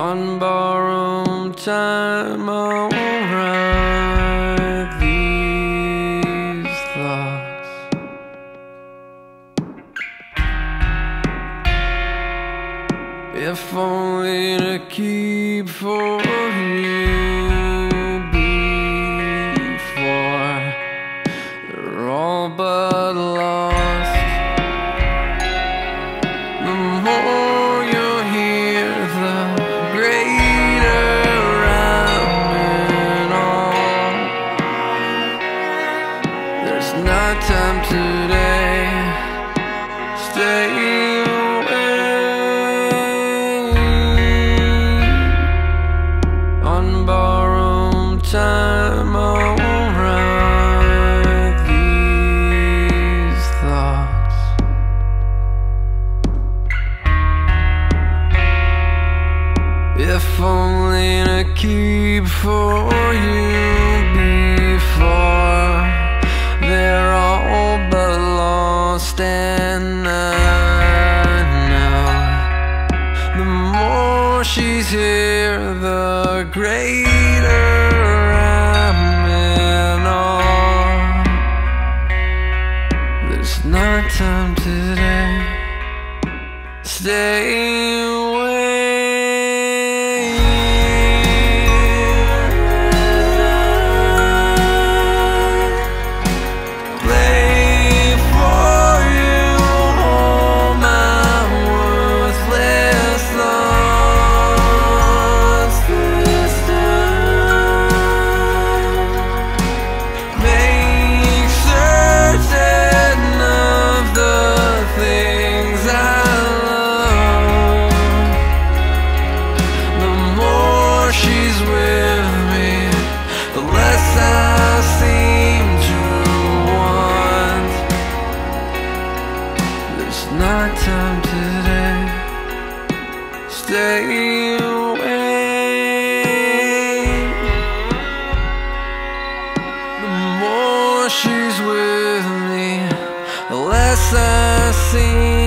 On borrowed time, oh, I'll write these thoughts. If only to keep for you If only to keep for you before. They're all but lost and I know the more she's here the greater I'm in awe. There's not time today. Stay stay away. The more she's with me The less I see.